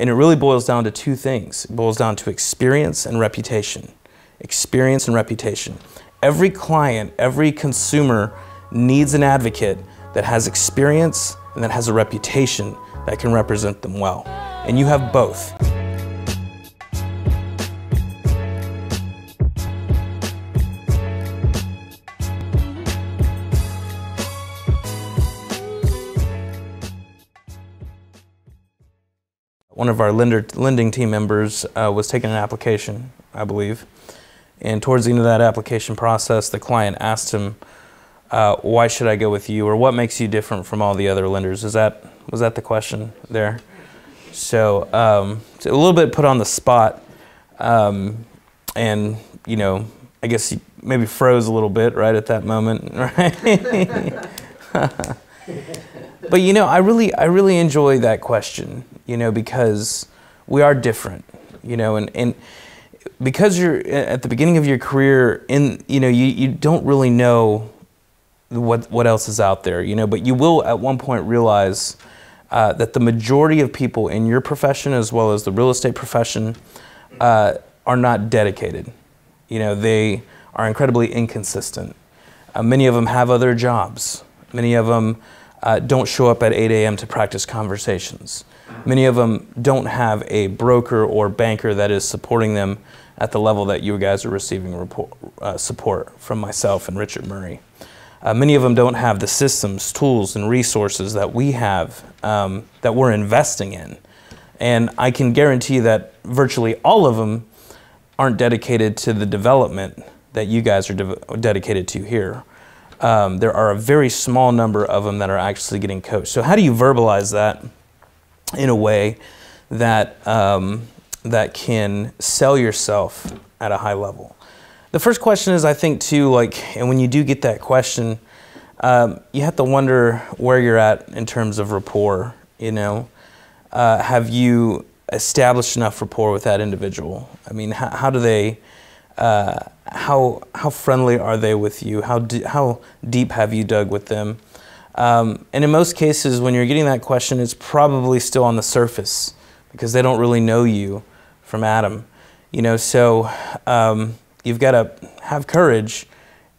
And it really boils down to two things. It boils down to experience and reputation. Experience and reputation. Every client, every consumer needs an advocate that has experience and that has a reputation that can represent them well. And you have both. One of our lender, lending team members uh, was taking an application, I believe. And towards the end of that application process, the client asked him, uh, "Why should I go with you, or what makes you different from all the other lenders?" Is that was that the question there? So, um, a little bit put on the spot, um, and you know, I guess he maybe froze a little bit right at that moment, right? but you know, I really, I really enjoy that question, you know, because we are different, you know, and, and because you're at the beginning of your career in, you know, you, you don't really know what, what else is out there, you know, but you will at one point realize uh, that the majority of people in your profession, as well as the real estate profession, uh, are not dedicated. You know, they are incredibly inconsistent. Uh, many of them have other jobs. Many of them uh, don't show up at 8 a.m. to practice conversations. Many of them don't have a broker or banker that is supporting them at the level that you guys are receiving report, uh, support from myself and Richard Murray. Uh, many of them don't have the systems, tools, and resources that we have um, that we're investing in. And I can guarantee that virtually all of them aren't dedicated to the development that you guys are de dedicated to here um, there are a very small number of them that are actually getting coached. So how do you verbalize that in a way that um, that can sell yourself at a high level? The first question is, I think, too, like, and when you do get that question, um, you have to wonder where you're at in terms of rapport. You know, uh, have you established enough rapport with that individual? I mean, how, how do they? Uh, how how friendly are they with you? How how deep have you dug with them? Um, and in most cases, when you're getting that question, it's probably still on the surface because they don't really know you from Adam. You know, so um, you've got to have courage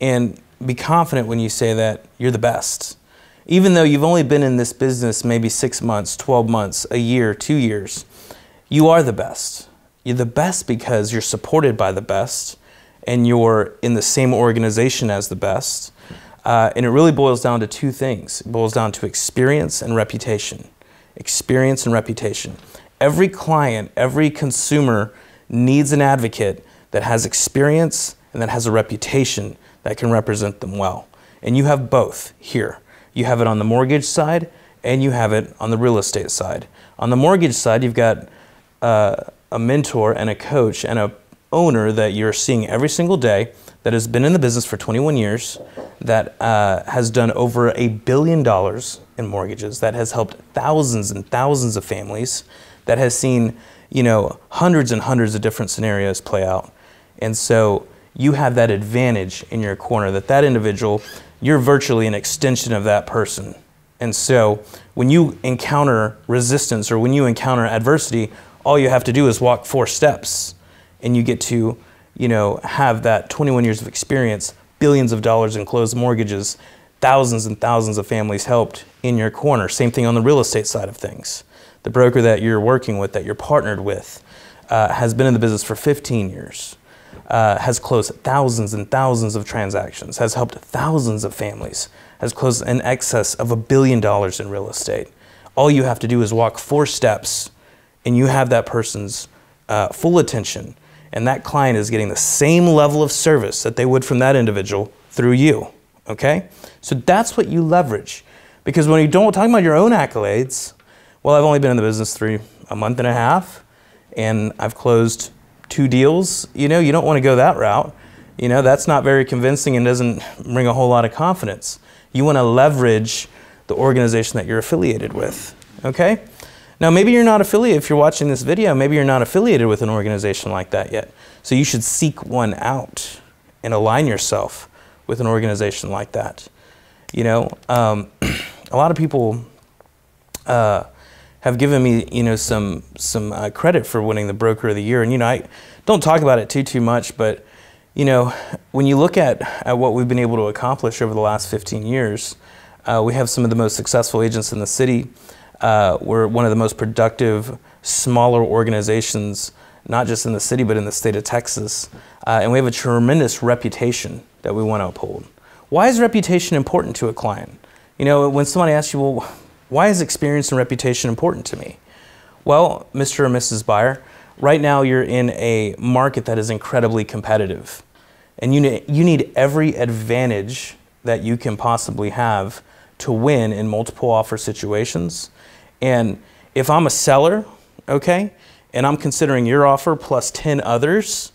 and be confident when you say that you're the best. Even though you've only been in this business maybe six months, 12 months, a year, two years, you are the best. You're the best because you're supported by the best and you're in the same organization as the best. Uh, and it really boils down to two things. It boils down to experience and reputation. Experience and reputation. Every client, every consumer needs an advocate that has experience and that has a reputation that can represent them well. And you have both here. You have it on the mortgage side and you have it on the real estate side. On the mortgage side, you've got uh, a mentor and a coach and a owner that you're seeing every single day that has been in the business for 21 years, that uh, has done over a billion dollars in mortgages, that has helped thousands and thousands of families, that has seen you know hundreds and hundreds of different scenarios play out, and so you have that advantage in your corner that that individual, you're virtually an extension of that person. And so when you encounter resistance or when you encounter adversity, all you have to do is walk four steps and you get to you know have that 21 years of experience billions of dollars in closed mortgages thousands and thousands of families helped in your corner. Same thing on the real estate side of things. The broker that you're working with that you're partnered with uh, has been in the business for 15 years uh, has closed thousands and thousands of transactions has helped thousands of families has closed in excess of a billion dollars in real estate. All you have to do is walk four steps and you have that person's uh, full attention, and that client is getting the same level of service that they would from that individual through you. Okay? So that's what you leverage. Because when you don't talk about your own accolades, well, I've only been in the business three, a month and a half, and I've closed two deals. You know, you don't want to go that route. You know, that's not very convincing and doesn't bring a whole lot of confidence. You want to leverage the organization that you're affiliated with. Okay? Now, maybe you're not affiliated, if you're watching this video, maybe you're not affiliated with an organization like that yet. So you should seek one out and align yourself with an organization like that. You know, um, a lot of people uh, have given me, you know, some some uh, credit for winning the Broker of the Year. And you know, I don't talk about it too too much, but you know, when you look at, at what we've been able to accomplish over the last 15 years, uh, we have some of the most successful agents in the city. Uh, we're one of the most productive, smaller organizations, not just in the city, but in the state of Texas. Uh, and we have a tremendous reputation that we want to uphold. Why is reputation important to a client? You know, when somebody asks you, well, why is experience and reputation important to me? Well, Mr. or Mrs. Buyer, right now you're in a market that is incredibly competitive. And you need, you need every advantage that you can possibly have to win in multiple offer situations. And if I'm a seller, okay, and I'm considering your offer plus 10 others,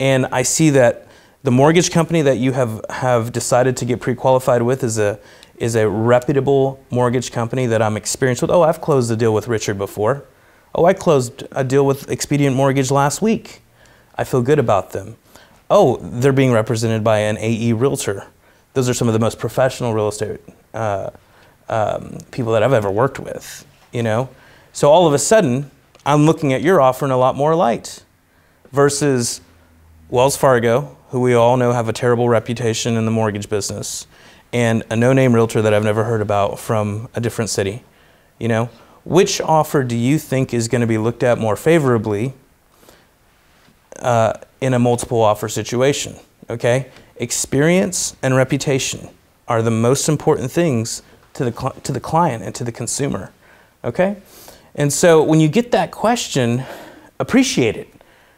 and I see that the mortgage company that you have, have decided to get pre-qualified with is a, is a reputable mortgage company that I'm experienced with. Oh, I've closed a deal with Richard before. Oh, I closed a deal with Expedient Mortgage last week. I feel good about them. Oh, they're being represented by an AE realtor. Those are some of the most professional real estate uh, um, people that I've ever worked with, you know? So all of a sudden, I'm looking at your offer in a lot more light versus Wells Fargo, who we all know have a terrible reputation in the mortgage business, and a no-name realtor that I've never heard about from a different city, you know? Which offer do you think is going to be looked at more favorably uh, in a multiple offer situation? Okay? Experience and reputation are the most important things to the, to the client and to the consumer. Okay? And so when you get that question, appreciate it.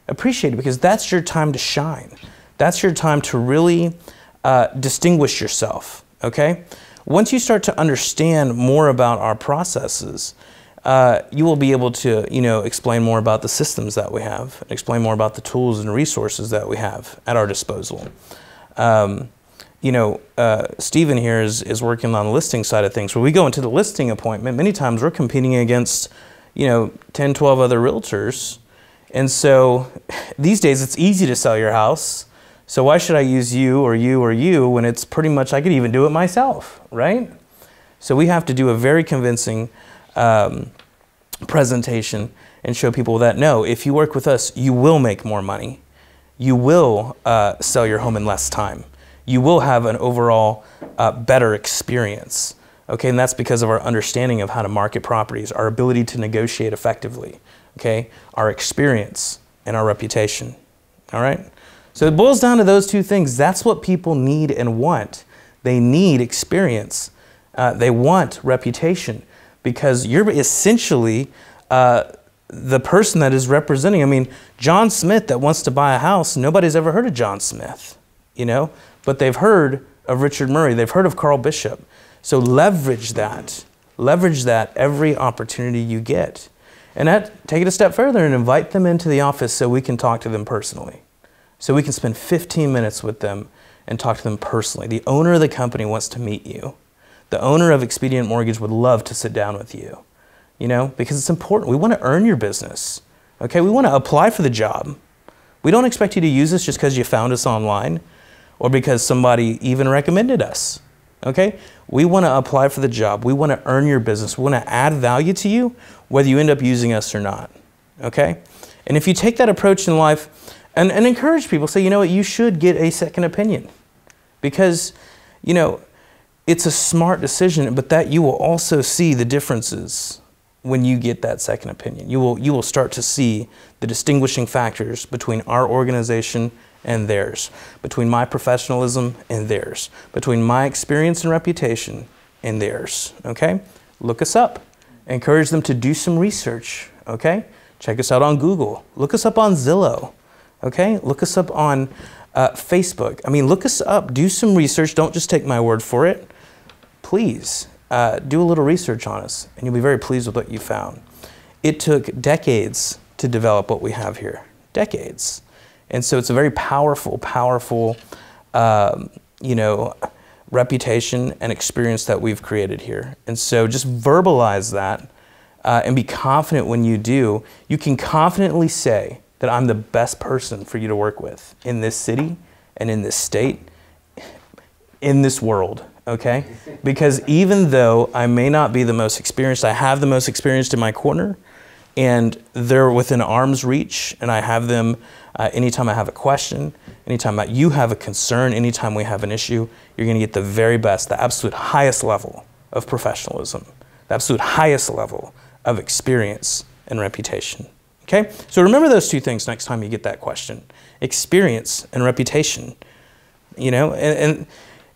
Appreciate it because that's your time to shine. That's your time to really uh, distinguish yourself. Okay? Once you start to understand more about our processes, uh, you will be able to, you know, explain more about the systems that we have, explain more about the tools and resources that we have at our disposal. Um, you know, uh, Stephen here is, is working on the listing side of things. When we go into the listing appointment, many times we're competing against, you know, 10, 12 other realtors. And so these days it's easy to sell your house. So why should I use you or you or you when it's pretty much, I could even do it myself, right? So we have to do a very convincing um, presentation and show people that no, if you work with us, you will make more money. You will uh, sell your home in less time. You will have an overall uh, better experience. Okay, and that's because of our understanding of how to market properties, our ability to negotiate effectively, okay, our experience and our reputation. All right? So it boils down to those two things. That's what people need and want. They need experience, uh, they want reputation because you're essentially uh, the person that is representing. I mean, John Smith that wants to buy a house, nobody's ever heard of John Smith, you know, but they've heard of Richard Murray, they've heard of Carl Bishop. So leverage that. Leverage that every opportunity you get. And that, take it a step further and invite them into the office so we can talk to them personally. So we can spend 15 minutes with them and talk to them personally. The owner of the company wants to meet you. The owner of Expedient Mortgage would love to sit down with you, you know, because it's important. We want to earn your business, okay? We want to apply for the job. We don't expect you to use us just because you found us online or because somebody even recommended us, okay? We want to apply for the job. We want to earn your business. We want to add value to you, whether you end up using us or not, okay? And if you take that approach in life and, and encourage people, say, you know what, you should get a second opinion because, you know, it's a smart decision, but that you will also see the differences when you get that second opinion. You will, you will start to see the distinguishing factors between our organization and theirs, between my professionalism and theirs, between my experience and reputation and theirs. Okay? Look us up. Encourage them to do some research. Okay? Check us out on Google. Look us up on Zillow. Okay? Look us up on uh, Facebook. I mean, look us up. Do some research. Don't just take my word for it please uh, do a little research on us, and you'll be very pleased with what you found. It took decades to develop what we have here, decades. And so it's a very powerful, powerful, um, you know, reputation and experience that we've created here. And so just verbalize that uh, and be confident when you do. You can confidently say that I'm the best person for you to work with in this city and in this state, in this world okay? Because even though I may not be the most experienced, I have the most experienced in my corner, and they're within arm's reach, and I have them uh, anytime I have a question, anytime you have a concern, anytime we have an issue, you're going to get the very best, the absolute highest level of professionalism, the absolute highest level of experience and reputation. Okay? So remember those two things next time you get that question experience and reputation. You know, and, and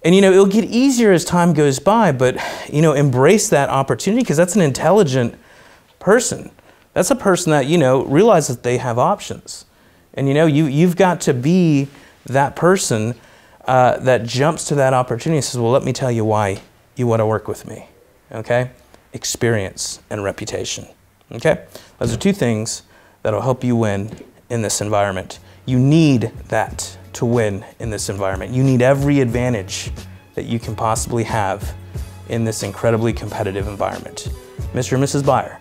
and you know, it'll get easier as time goes by, but you know, embrace that opportunity because that's an intelligent person. That's a person that, you know, realizes that they have options. And you know, you, you've got to be that person uh, that jumps to that opportunity and says, Well, let me tell you why you want to work with me. Okay? Experience and reputation. Okay? Those are two things that'll help you win in this environment. You need that to win in this environment. You need every advantage that you can possibly have in this incredibly competitive environment. Mr. and Mrs. Buyer,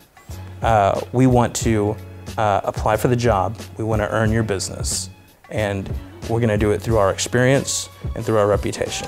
uh, we want to uh, apply for the job, we want to earn your business, and we're going to do it through our experience and through our reputation.